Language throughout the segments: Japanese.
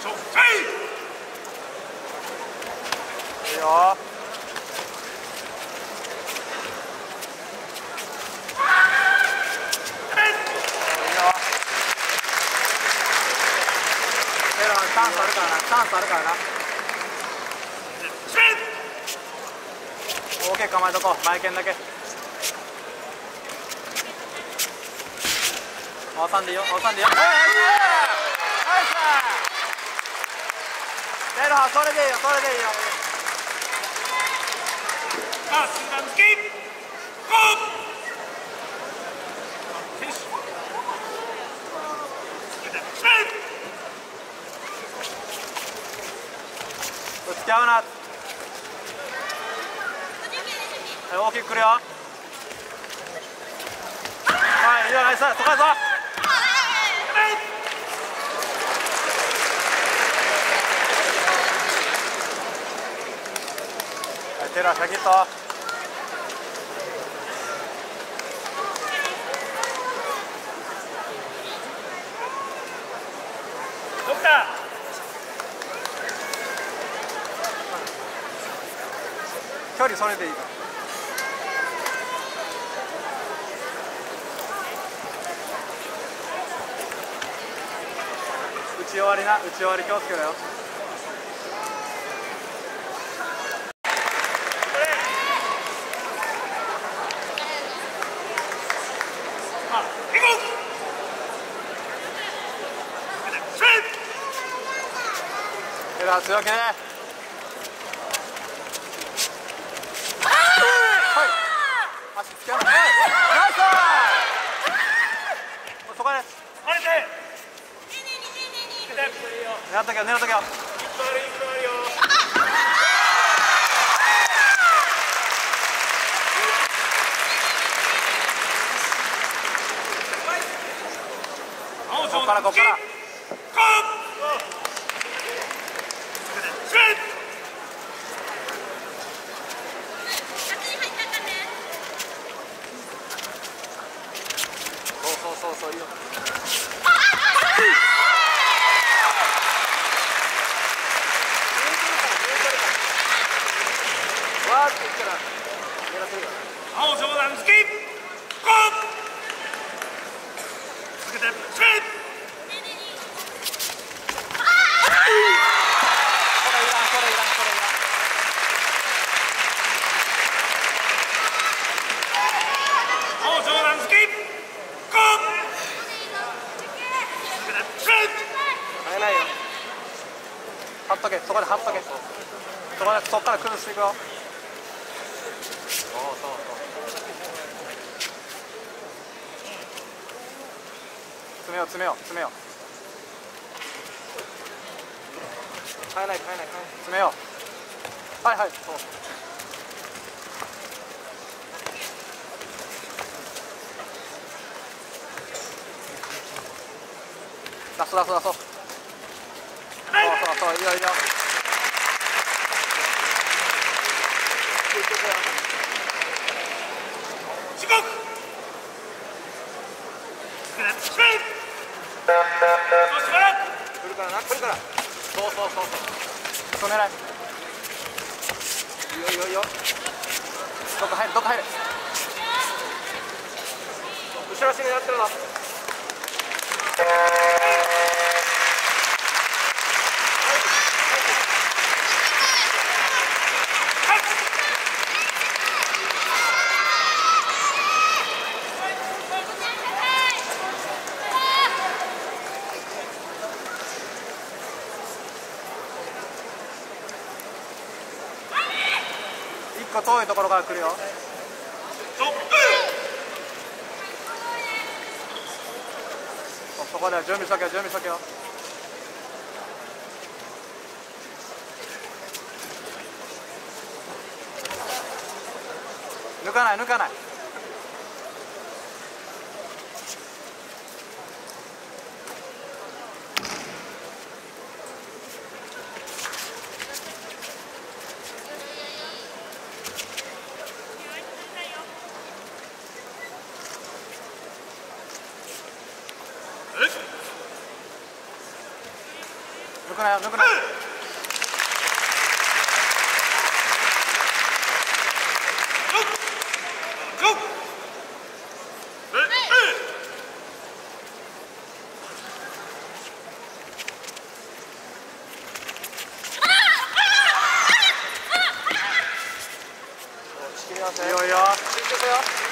いいよ。チャンスあるからな。チャンスあるからな。大きい構えとこう前剣だけ回さんでいいよ回さんでいいよはいナイス出るはそれでいいよそれでいいよさあスーダンスペンぶつけ合うなはい大きくくるよはいいいよナイスそこやぞはいテラシャキットドクター距離それでいいか。ら打ち終わりな打ち終わり気をつけろよあ行こうスペンテラ強気ねはい足つけいナイスそこですあれで狙っとけよ狙っとけよ青ここからここからそうそうそうそういいよ わーって言ったら狙ってるから青上段突きゴー続けてスペンそれいらんそれいらんそれいらん青上段突きゴー続けてスペン変えないよ張っとけそこで張っとけ。そこでそこから崩していくよ。そうそうそう。詰めよう詰めよう詰めよう。変えない変えない変えない詰めよう。はいはいそう。出そう出そう出そうそうそうそういいよいいよ時刻続けてスペンそしてから来るからな来るからそうそうそうそう止めないいいよいいよいいよどっか入るどっか入る後ろ足狙ってるな構遠いところから来るよ。そそこで準備しとけよ準備しとけよ。抜かない抜かない。くなよ抜くなよいいよ。いいよ。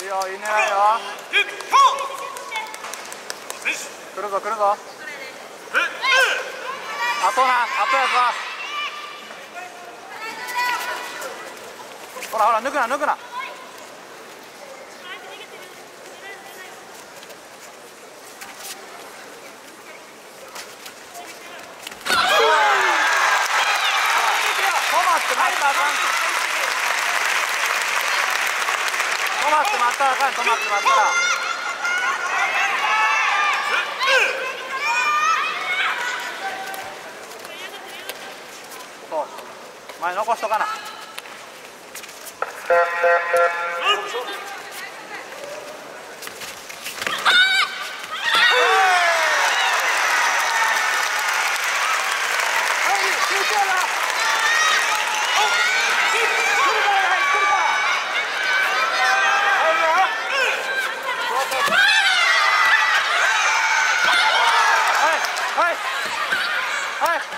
いいよいい狙いよ来るぞ。来るぞあとなあとやぞ。ほらほら抜くな抜くな。止まって待ったらあかん止まってまったら。前残しとかな。はい。